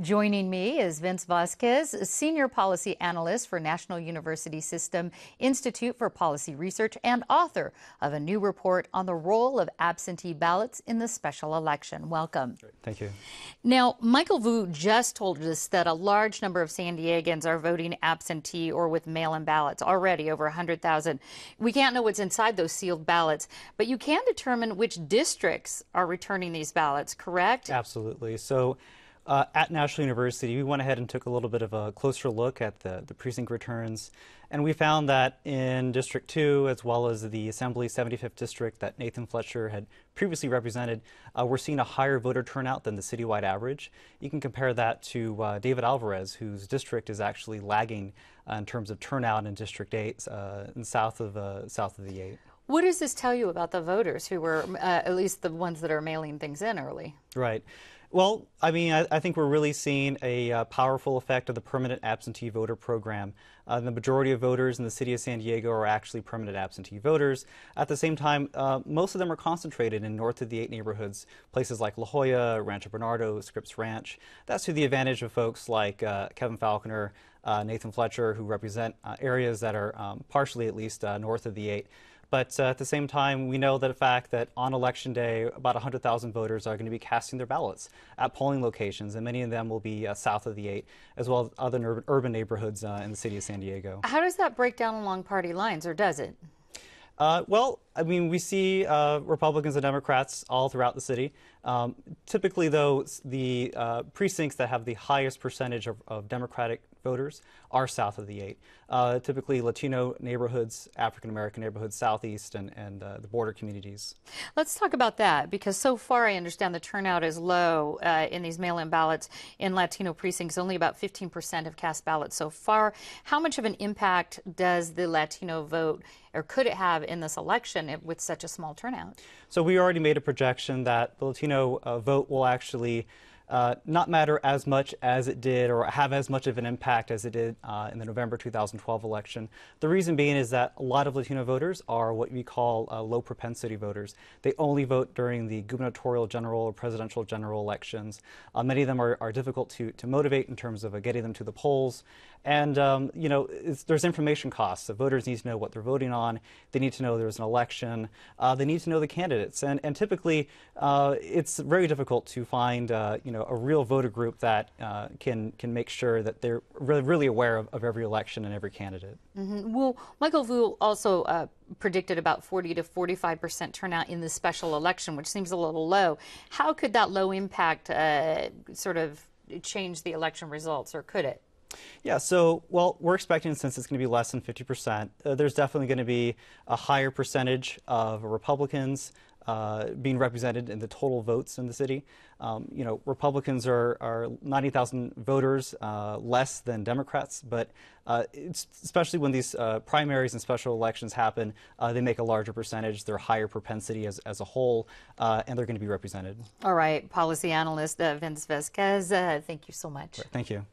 Joining me is Vince Vasquez, Senior Policy Analyst for National University System Institute for Policy Research and author of a new report on the role of absentee ballots in the special election. Welcome. Thank you. Now, Michael Vu just told us that a large number of San Diegans are voting absentee or with mail in ballots already, over 100,000. We can't know what's inside those sealed ballots, but you can determine which districts are returning these ballots, correct? Absolutely. So, uh, at National University, we went ahead and took a little bit of a closer look at the, the precinct returns, and we found that in District 2, as well as the Assembly 75th District that Nathan Fletcher had previously represented, uh, we're seeing a higher voter turnout than the citywide average. You can compare that to uh, David Alvarez, whose district is actually lagging uh, in terms of turnout in District 8, uh, in south of, uh, south of the 8. What does this tell you about the voters who were, at least the ones that are mailing things in early? Right. Well, I mean, I, I, think we're really seeing a uh, powerful effect of the permanent absentee voter program. Uh, the majority of voters in the city of San Diego are actually permanent absentee voters. At the same time, uh, most of them are concentrated in north of the eight neighborhoods, places like La Jolla, Rancho Bernardo, Scripps Ranch. That's to the advantage of folks like uh, Kevin Faulconer, uh, Nathan Fletcher, who represent uh, areas that are um, partially at least north of the eight. But uh, at the same time, we know that the fact that on election day, about 100,000 voters are going to be casting their ballots at polling locations, and many of them will be uh, south of the 8, as well as other urban neighborhoods uh, in the city of San Diego. How does that break down along party lines, or does it? Uh, well, I mean, we see uh, Republicans and Democrats all throughout the city. Um, typically, though, the uh, precincts that have the highest percentage of, of Democratic voters are south of the eight. Uh, typically, Latino neighborhoods, African American neighborhoods, southeast, and, and uh, the border communities. Let's talk about that because so far I understand the turnout is low uh, in these mail in ballots in Latino precincts. Only about 15% have cast ballots so far. How much of an impact does the Latino vote or could it have in this election with such a small turnout? So, we already made a projection that the Latino uh, vote will actually uh, not matter as much as it did or have as much of an impact as it did uh, in the November 2012 election. The reason being is that a lot of Latino voters are what we call uh, low propensity voters. They only vote during the gubernatorial general or presidential general elections. Uh, many of them are, are difficult to, to motivate in terms of uh, getting them to the polls. And, um, you know, there's information costs. The voters need to know what they're voting on. They need to know there's an election. Uh, they need to know the candidates. And, and typically, it's very difficult to find, you know, know, a real voter group that uh, can can make sure that they're really, really aware of, of every election and every candidate. Mm-hmm. Well, Michael Vu also uh, predicted about 40 to 45 percent turnout in the special election, which seems a little low. How could that low impact uh, sort of change the election results, or could it? Yeah, so, well, we're expecting since it's going to be less than 50%, uh, there's definitely going to be a higher percentage of Republicans uh, being represented in the total votes in the city. Um, you know, Republicans are, are 90,000 voters uh, less than Democrats, but uh, especially when these uh, primaries and special elections happen, uh, they make a larger percentage. They're higher propensity as, as a whole, uh, and they're going to be represented. All right, policy analyst Vince Vasquez, thank you so much. Right, thank you.